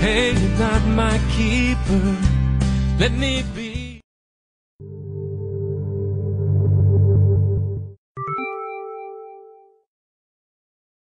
Hey, you're not my keeper. Let me be.